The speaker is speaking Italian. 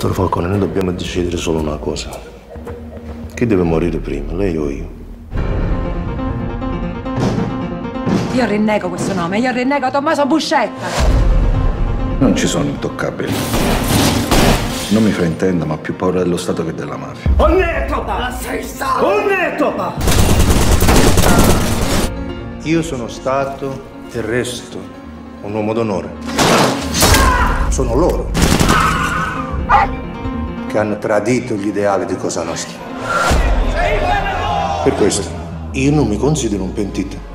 Dottor Falcone, noi dobbiamo decidere solo una cosa. Chi deve morire prima, lei o io? Io rinnego questo nome, io rinnego Tommaso Buscetta. Non ci sono intoccabili. Non mi fraintenda, ma ho più paura dello Stato che della mafia. Onnetopa! Sei stato! Onnetopa! Io sono stato e resto un uomo d'onore. Sono loro che hanno tradito gli ideali di Cosa Nostra. Per questo io non mi considero un pentito.